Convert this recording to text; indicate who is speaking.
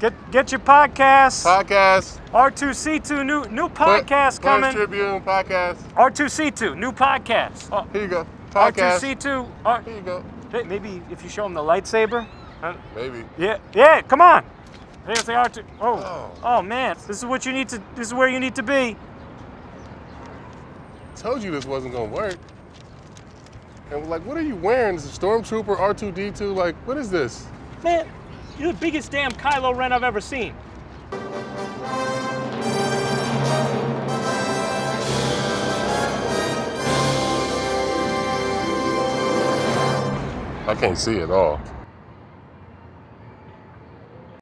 Speaker 1: Get get your podcast.
Speaker 2: Podcast.
Speaker 1: R2C2 new new podcast coming.
Speaker 2: Tribune podcast.
Speaker 1: R2C2 new podcast. Oh,
Speaker 2: Here you go. Podcast.
Speaker 1: R2C2. R-
Speaker 2: Here you go.
Speaker 1: Hey, maybe if you show them the lightsaber.
Speaker 2: Maybe.
Speaker 1: yeah, yeah. Come on. There's the R2. Oh,
Speaker 2: Oh.
Speaker 1: oh man. This is what you need to. This is where you need to be.
Speaker 2: Told you this wasn't gonna work. And we're like, what are you wearing? Is a stormtrooper R2D2? Like, what is this?
Speaker 1: Man, you're the biggest damn Kylo Ren I've ever seen.
Speaker 2: I can't see at all.